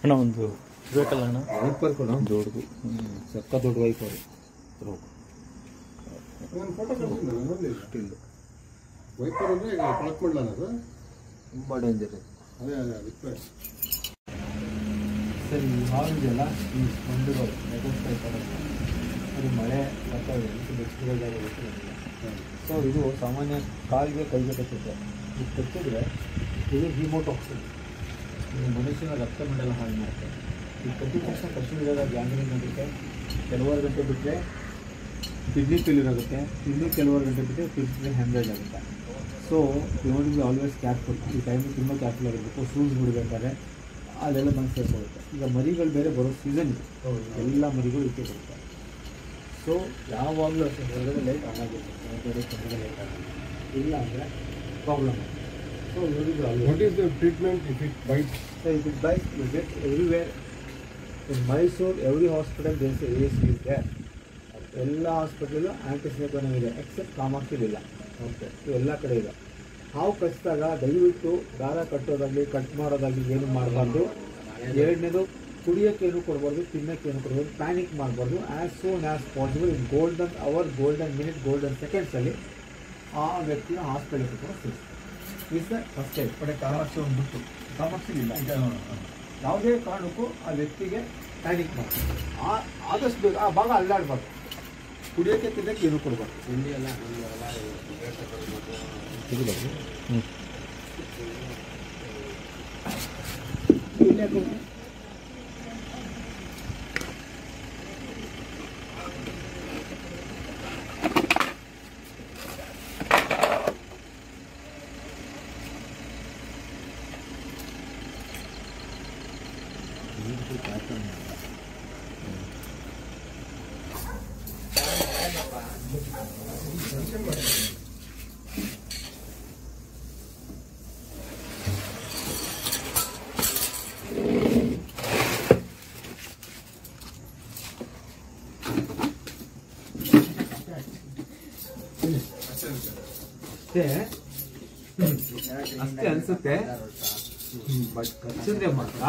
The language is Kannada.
ಅಣ್ಣ ಒಂದು ಬೇಕಲ್ಲ ಅಣ್ಣ? ವೈಪರ್ ಕೊಡ ದೊಡ್ಡದು ಸಕ್ಕ ದೊಡ್ಡ ವೈಪರ್ ವೈಪರ್ ಅಂದರೆ ಕಲೆಕ್ಟ್ ಮಾಡಲ್ಲ ಅದು? ತುಂಬ ಡೇಂಜರ್ ಅದೇ ಅದೇ ಅದಕ್ಕೆ ಸರ್ ಈ ಹಾಲ್ ಇದೆಯಲ್ಲ ಈ ಸ್ಪಂದಿರೋ ನೆಗೋಸ್ತಾ ಇರ್ತಾರಲ್ಲ ಅದು ಮಳೆ ಮತ್ತು ಸೊ ಇದು ಸಾಮಾನ್ಯ ಕಾಲಿಗೆ ಕೈಗೆ ಕಟ್ಟುತ್ತೆ ಇದು ಕಟ್ಟಿದ್ರೆ ಇದು ಹಿಮೋಟಾಕ್ಸಿನ್ ಮನುಷ್ಯನ ರಕ್ತ ಮಂಡಲ ಹಾಳು ಮಾಡುತ್ತೆ. ಈ ಪ್ರತಿ ತಕ್ಷಣ ಕಶ್ಮೀರದ ಗ್ಯಾಂಗ್ರೀನ್ ಆಗುತ್ತೆ ಕೆಲವಾರು ಗಂಟೆ ಬಿಟ್ಟರೆ ಕಿಡ್ನಿ ಫೇಲ್ಯೂರ್ ಆಗುತ್ತೆ ಇನ್ನೂ ಕೆಲವಾರು ಗಂಟೆ ಬಿಟ್ಟರೆ ಕಿಡ್ನಿ ಹ್ಯಾಂಡ್ರೇಜ್ ಆಗುತ್ತೆ. So you be always careful ಈ ಟೈಮ್ ತುಂಬ ಕೇರ್ಫುಲ್ ಆಗಿರಬೇಕು. ಶೂಸ್ ಬಿಡಬೇಕಾದ್ರೆ ಅದೆಲ್ಲ ಬಂದು ಸೇರ್ಕೊಳ್ಳುತ್ತೆ. ಈಗ ಮರಿಗಳು ಬೇರೆ ಬರೋ ಸೀಸನ್ ಎಲ್ಲ ಮರಿಗಳು ಇದಕ್ಕೆ ಬರುತ್ತೆ. ಸೊ ಯಾವಾಗಲೂ ಅಷ್ಟೇ ಹೊರಗಡೆ ಲೈಟ್ ಆನ್ ಆಗಿರುತ್ತೆ. ಲೈಟ್ ಆಗಲ್ಲ ಇಲ್ಲ ಅಂದರೆ ಪ್ರಾಬ್ಲಮ್ ಸೊ ವಾಟ್ ನೋಡಿ is the treatment if it bite So if it bites, you get everywhere. In Mysore, every hospital there is a AC is there. ಎಲ್ಲ ಹಾಸ್ಪಿಟಲು ಆಂಟಿಸ್ನೇಪನೂ ಇದೆ ಎಕ್ಸೆಪ್ಟ್ ಕಾಮಾಕ್ಷಿಲ್ ಇಲ್ಲ ಓಕೆ ಎಲ್ಲ ಕಡೆ ಇದೆ ಹಾವು ಕಚ್ಚಿದಾಗ ದಯವಿಟ್ಟು ದಾರ ಕಟ್ಟೋದಾಗಲಿ ಕಟ್ ಮಾಡೋದಾಗಲಿ ಏನು ಮಾಡಬಾರ್ದು? ಎರಡನೇದು ಕುಡಿಯೋಕ್ಕೇನು ಕೊಡಬಾರ್ದು ತಿನ್ನೋಕ್ಕೇನು ಕೊಡಬಾರ್ದು ಪ್ಯಾನಿಕ್ ಮಾಡಬಾರ್ದು. As soon as possible in golden hour golden minute golden ಸೆಕೆಂಡ್ಸಲ್ಲಿ ಆ ವ್ಯಕ್ತಿನ ಹಾಸ್ಪಿಟಲ್ಗೆ ಕೂಡ ಸೇರಿಸ್ತಾರೆ ಇಸ್ ದ ಫಸ್ಟ್ ಏಡ್ ಕಡೆ ಕಾಮಾಕ್ಷಿ ಒಂದು ಬಿಟ್ಟು. ಕಾಮಾಕ್ಷಿ ಇಲ್ಲ ಯಾವುದೇ ಕಾರಣಕ್ಕೂ ಆ ವ್ಯಕ್ತಿಗೆ ಪ್ಯಾನಿಕ್ ಮಾಡಿ. ಆ ಆದಷ್ಟು ಬೇಗ ಆ ಭಾಗ ಅಲ್ಲಾಡಬಾರ್ದು. ಕುಡಿಯೋಕ್ಕೆ ತಿನ್ನಕ್ಕೆ ಏನು ಕೊಡಬಾರ್ದು. ಇಲ್ಲಿ ಯಾಕೆ ಹೋಗ್ಲಿ? ಅಷ್ಟೇ ಅಷ್ಟೇ ಅನ್ಸುತ್ತೆ ಬಟ್ ಕಚ್ಚಿದ್ರೆ ಮಾತ್ರ